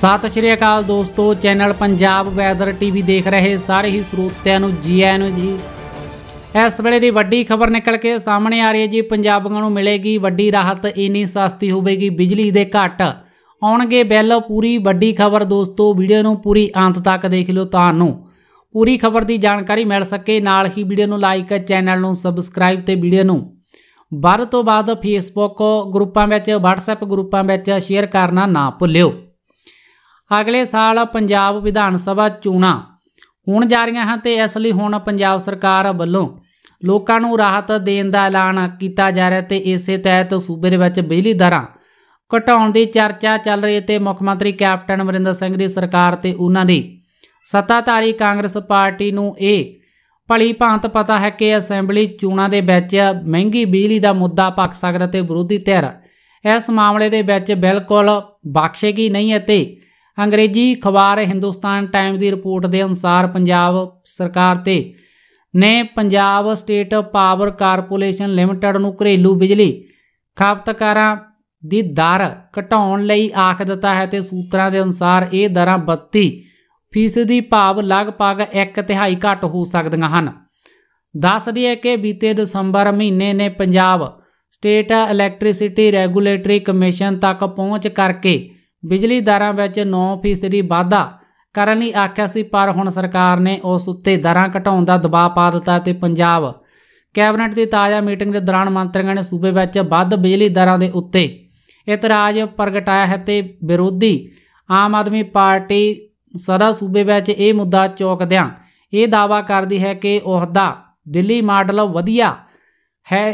ਸਤਿ ਸ਼੍ਰੀ ਅਕਾਲ ਦੋਸਤੋ, channel Punjab weather TV ਦੇਖ ਰਹੇ ਸਾਰੇ ਹੀ ਸਰੋਤਿਆਂ ਨੂੰ ਜੀ ਆਇਆਂ ਨੂੰ ਜੀ। ਇਸ ਵੇਲੇ ਦੀ ਵੱਡੀ ਖਬਰ ਨਿਕਲ ਕੇ ਸਾਹਮਣੇ ਆ ਰਹੀ ਹੈ ਜੀ, ਪੰਜਾਬੀਆਂ ਨੂੰ ਮਿਲੇਗੀ ਵੱਡੀ ਰਾਹਤ, ਇੰਨੀ ਸਸਤੀ ਹੋਵੇਗੀ ਬਿਜਲੀ ਦੇ ਘੱਟ। ਆਉਣਗੇ ਬਿੱਲ, ਪੂਰੀ ਵੱਡੀ ਖਬਰ ਦੋਸਤੋ, ਵੀਡੀਓ ਨੂੰ ਪੂਰੀ ਅੰਤ ਤੱਕ ਦੇਖ ਲਿਓ ਤੁਹਾਨੂੰ। ਪੂਰੀ ਖਬਰ ਦੀ ਜਾਣਕਾਰੀ ਮਿਲ ਸਕੇ, ਨਾਲ ਹੀ ਵੀਡੀਓ ਨੂੰ ਲਾਈਕ, ਚੈਨਲ ਨੂੰ ਸਬਸਕ੍ਰਾਈਬ ਤੇ ਵੀਡੀਓ ਨੂੰ। ਵੱਧ ਤੋਂ ਵੱਧ ਫੇਸਬੁੱਕ ਗਰੁੱਪਾਂ ਵਿੱਚ, WhatsApp ਗਰੁੱਪਾਂ ਵਿੱਚ ਸ਼ੇਅਰ ਕਰਨਾ ਨਾ ਭੁੱਲਿਓ। ਅਗਲੇ ਸਾਲ ਪੰਜਾਬ ਵਿਧਾਨ ਸਭਾ ਚੋਣਾਂ ਹੋਣ ਜਾ ਰਹੀਆਂ ਹਨ ਤੇ ਇਸ ਲਈ ਹੁਣ ਪੰਜਾਬ ਸਰਕਾਰ ਵੱਲੋਂ ਲੋਕਾਂ ਨੂੰ ਰਾਹਤ ਦੇਣ ਦਾ ਐਲਾਨ ਕੀਤਾ ਜਾ ਰਿਹਾ ਤੇ ਇਸੇ ਤਹਿਤ ਸੂਬੇ ਦੇ ਵਿੱਚ ਬਿਜਲੀ ਦਰਾਂ ਘਟਾਉਣ ਦੀ ਚਰਚਾ ਚੱਲ ਰਹੀ ਹੈ ਤੇ ਮੁੱਖ ਮੰਤਰੀ ਕੈਪਟਨ ਅਮਰਿੰਦਰ ਸਿੰਘ ਦੀ ਸਰਕਾਰ ਤੇ ਉਹਨਾਂ ਦੀ ਸੱਤਾਧਾਰੀ ਕਾਂਗਰਸ ਪਾਰਟੀ ਨੂੰ ਇਹ ਭਲੀ ਭਾਂਤ ਪਤਾ ਹੈ ਕਿ ਅਸੈਂਬਲੀ ਚੋਣਾਂ ਦੇ ਵਿੱਚ ਮਹਿੰਗੀ ਬਿਜਲੀ ਦਾ ਮੁੱਦਾ ਪੱਕ ਸਕਦਾ ਤੇ ਵਿਰੋਧੀ ਧਿਰ ਇਸ ਮਾਮਲੇ ਦੇ ਵਿੱਚ ਬਿਲਕੁਲ ਬਖਸ਼ੇਗੀ ਨਹੀਂ ਅਤੇ ਅੰਗਰੇਜ਼ੀ ਅਖਬਾਰ ਹਿੰਦੁਸਤਾਨ ਟਾਈਮ ਦੀ ਰਿਪੋਰਟ ਦੇ ਅਨੁਸਾਰ ਪੰਜਾਬ ਸਰਕਾਰ ਤੇ ਨੇ Punjab state power corporation limited ਨੂੰ ਘਰੇਲੂ ਬਿਜਲੀ ਖਪਤਕਾਰਾਂ ਦੀ ਦਰ ਘਟਾਉਣ ਲਈ ਆਖ ਦਿੱਤਾ ਹੈ ਤੇ ਸੂਤਰਾਂ ਦੇ ਅਨੁਸਾਰ ਇਹ ਦਰਾਂ 32 ਫੀਸਦੀ ਭਾਵ ਲਗਭਗ ਇੱਕ ਤਿਹਾਈ ਘੱਟ ਹੋ ਸਕਦੀਆਂ ਹਨ। ਦੱਸ ਦਈਏ ਕਿ ਬੀਤੇ ਦਸੰਬਰ ਮਹੀਨੇ ਨੇ Punjab state electricity regulatory commission ਤੱਕ ਪਹੁੰਚ ਕਰਕੇ ਬਿਜਲੀ ਦਰਾਂ ਵਿੱਚ 9% ਵਾਧਾ ਕਰਨ ਲਈ ਆਖਿਆ ਸੀ, ਪਰ ਹੁਣ ਸਰਕਾਰ ਨੇ ਉਸ ਉੱਤੇ ਦਰਾਂ ਘਟਾਉਣ ਦਾ ਦਬਾਅ ਪਾ ਦਿੱਤਾ ਤੇ ਪੰਜਾਬ ਕੈਬਨਿਟ ਦੀ ਤਾਜ਼ਾ ਮੀਟਿੰਗ ਦੇ ਦੌਰਾਨ ਮੰਤਰੀਆਂ ਨੇ ਸੂਬੇ ਵਿੱਚ ਵੱਧ ਬਿਜਲੀ ਦਰਾਂ ਦੇ ਉੱਤੇ ਇਤਰਾਜ਼ ਪ੍ਰਗਟਾਇਆ ਹੈ ਤੇ ਵਿਰੋਧੀ ਆਮ ਆਦਮੀ ਪਾਰਟੀ ਸਦਾ ਸੂਬੇ ਵਿੱਚ ਇਹ ਮੁੱਦਾ ਚੌਕਦਿਆਂ ਇਹ ਦਾਵਾ ਕਰਦੀ ਹੈ ਕਿ ਉਹਦਾ ਦਿੱਲੀ ਮਾਡਲ ਵਧੀਆ ਹੈ